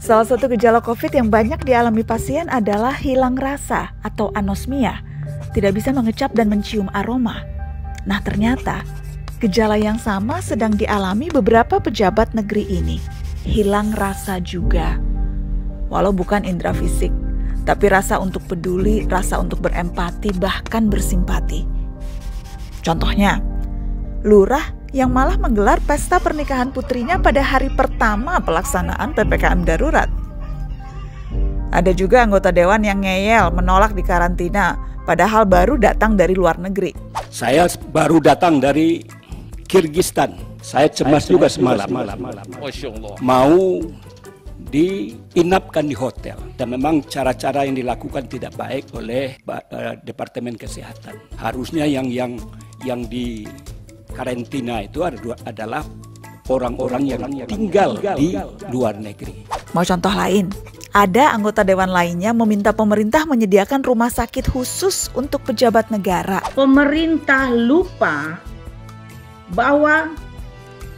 Salah satu gejala COVID yang banyak dialami pasien adalah hilang rasa atau anosmia, tidak bisa mengecap dan mencium aroma. Nah, ternyata gejala yang sama sedang dialami beberapa pejabat negeri ini. Hilang rasa juga. Walau bukan indera fisik, tapi rasa untuk peduli, rasa untuk berempati, bahkan bersimpati. Contohnya, lurah yang malah menggelar pesta pernikahan putrinya pada hari pertama pelaksanaan PPKM darurat. Ada juga anggota dewan yang ngeyel menolak di karantina, padahal baru datang dari luar negeri. Saya baru datang dari Kirgistan. Saya cemas juga semalam. Mau diinapkan di hotel dan memang cara-cara yang dilakukan tidak baik oleh uh, Departemen Kesehatan. Harusnya yang yang yang di karantina itu adalah orang-orang yang tinggal di luar negeri. Mau contoh lain? Ada anggota dewan lainnya meminta pemerintah menyediakan rumah sakit khusus untuk pejabat negara. Pemerintah lupa bahwa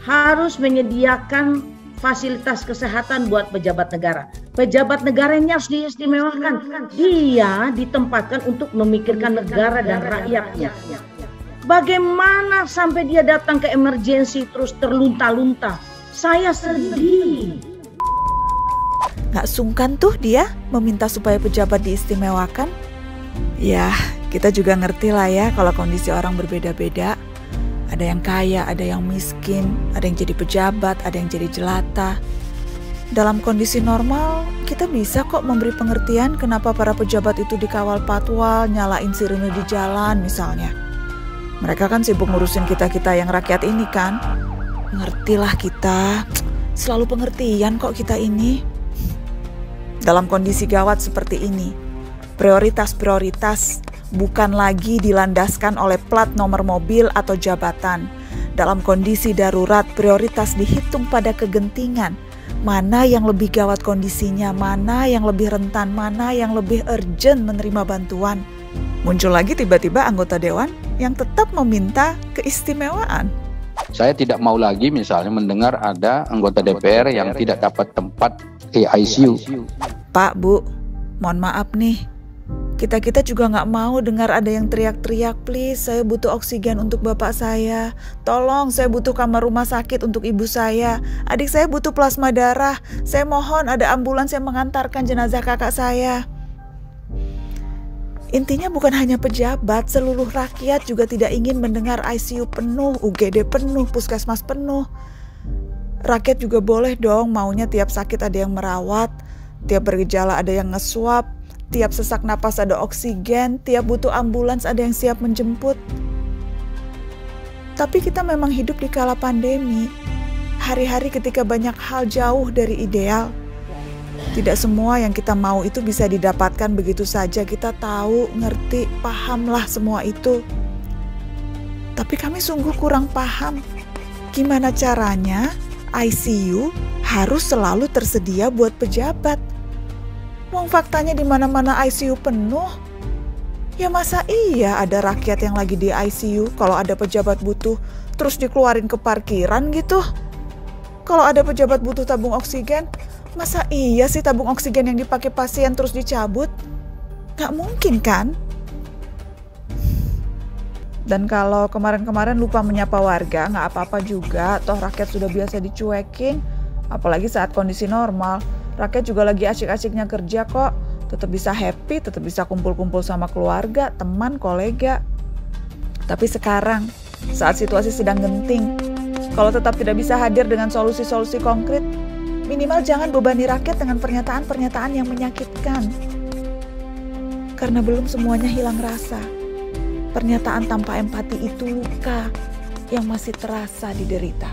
harus menyediakan fasilitas kesehatan buat pejabat negara. Pejabat negara ini harus diistimewakan. Dia ditempatkan untuk memikirkan negara dan rakyatnya. Bagaimana sampai dia datang ke emergensi terus terlunta-lunta? Saya sedih. Gak sungkan tuh dia meminta supaya pejabat diistimewakan? Ya, kita juga ngerti lah ya kalau kondisi orang berbeda-beda. Ada yang kaya, ada yang miskin, ada yang jadi pejabat, ada yang jadi jelata. Dalam kondisi normal, kita bisa kok memberi pengertian kenapa para pejabat itu dikawal patwal, nyalain sirene di jalan misalnya. Mereka kan sibuk ngurusin kita-kita yang rakyat ini kan. Ngertilah kita, selalu pengertian kok kita ini. Dalam kondisi gawat seperti ini, prioritas-prioritas bukan lagi dilandaskan oleh plat nomor mobil atau jabatan. Dalam kondisi darurat, prioritas dihitung pada kegentingan. Mana yang lebih gawat kondisinya, mana yang lebih rentan, mana yang lebih urgent menerima bantuan. Muncul lagi tiba-tiba anggota dewan yang tetap meminta keistimewaan. Saya tidak mau lagi misalnya mendengar ada anggota DPR yang tidak dapat tempat di ICU. Pak, Bu, mohon maaf nih. Kita-kita juga nggak mau dengar ada yang teriak-teriak, please, saya butuh oksigen untuk bapak saya. Tolong, saya butuh kamar rumah sakit untuk ibu saya. Adik saya butuh plasma darah. Saya mohon ada ambulans yang mengantarkan jenazah kakak saya. Intinya bukan hanya pejabat, seluruh rakyat juga tidak ingin mendengar ICU penuh, UGD penuh, puskesmas penuh. Rakyat juga boleh dong maunya tiap sakit ada yang merawat, tiap bergejala ada yang ngeswap, tiap sesak napas ada oksigen, tiap butuh ambulans ada yang siap menjemput. Tapi kita memang hidup di kala pandemi. Hari-hari ketika banyak hal jauh dari ideal, tidak semua yang kita mau itu bisa didapatkan begitu saja. Kita tahu, ngerti, pahamlah semua itu. Tapi kami sungguh kurang paham gimana caranya ICU harus selalu tersedia buat pejabat. Wong faktanya di mana-mana ICU penuh. Ya masa iya ada rakyat yang lagi di ICU kalau ada pejabat butuh terus dikeluarin ke parkiran gitu? Kalau ada pejabat butuh tabung oksigen, Masa iya sih tabung oksigen yang dipakai pasien terus dicabut? Gak mungkin kan? Dan kalau kemarin-kemarin lupa menyapa warga, nggak apa-apa juga. Toh rakyat sudah biasa dicuekin. Apalagi saat kondisi normal. Rakyat juga lagi asyik-asyiknya kerja kok. Tetap bisa happy, tetap bisa kumpul-kumpul sama keluarga, teman, kolega. Tapi sekarang, saat situasi sedang genting, kalau tetap tidak bisa hadir dengan solusi-solusi konkret, Minimal jangan bebani rakyat dengan pernyataan-pernyataan yang menyakitkan. Karena belum semuanya hilang rasa. Pernyataan tanpa empati itu luka yang masih terasa diderita.